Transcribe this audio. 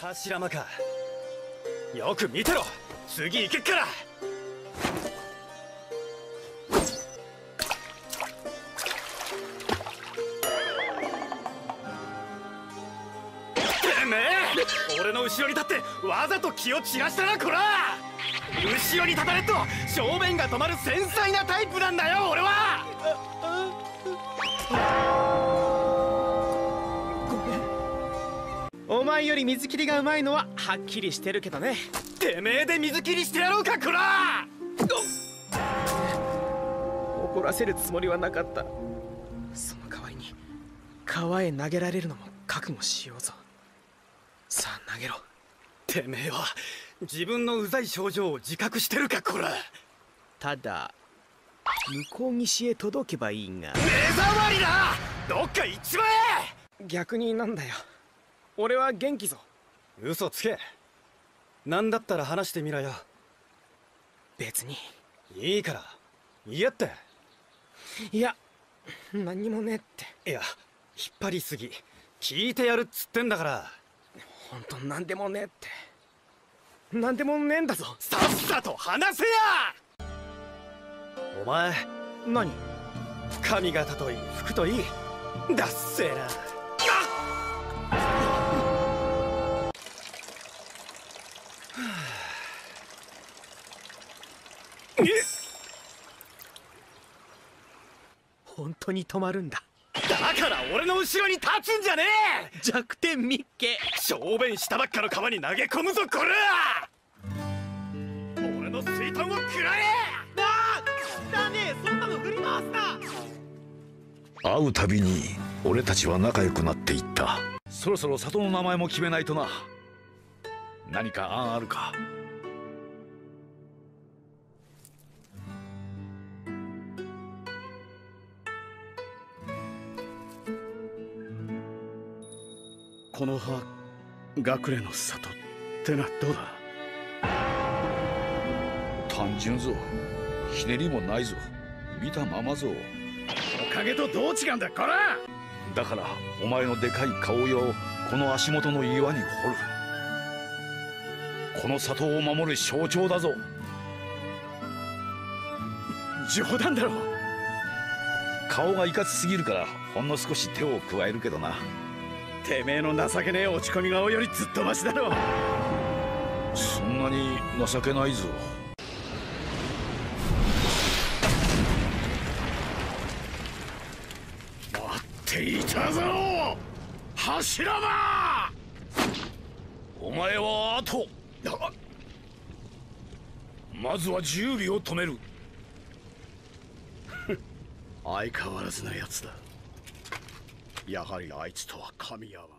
柱間か。よく見てろ。次行けっから。てめえ！俺の後ろに立ってわざと気を散らしたなこら！後ろに立たれっと！正面が止まる繊細なタイプなんだよ俺は！前より水切りがうまいのははっきりしてるけどね。てめえで水切りしてやろうかこら！怒らせるつもりはなかった。その代わりに川へ投げられるのも覚悟しようぞ。さあ投げろ。てめえは自分のうざい症状を自覚してるかこら！ただ向こう岸へ届けばいいが。目障りだ！どっか行っちま逆になんだよ俺は元気ぞ。え嘘つけ。何だったら話してみろよ。別に。いいから。言えって。いや何にもねえって。いや引っ張りすぎ。聞いてやるっつってんだから。本当なんでもねえって。なんでもねえんだぞ。さっさと話せや！お前。何？髪型といい服といい。だっせえな本当に止まるんだ。だから俺の後ろに立つんじゃねえ！弱点ミッケ小便したばっかの川に投げ込むぞこら！俺の水遁を食らえ！ああ汚ねえそんなの振り回すな！会うたびに俺たちは仲良くなっていった。そろそろ里の名前も決めないとな。何か案あるか？この葉学礼の里ってのはどうだ？単純ぞ。ひねりもないぞ。見たままぞ。おかげとどう違うんだこら！だからお前のでかい顔よをこの足元の岩に掘る。この里を守る象徴だぞ。冗談だろ顔がいかつすぎるからほんの少し手を加えるけどなてめえの情けねえ落ち込み顔よりずっとマシだろそんなに情けないぞ。待っていたぞ。柱間お前は後。まずは十尾を止める。相変わらずなやつだやはりあいつとは神谷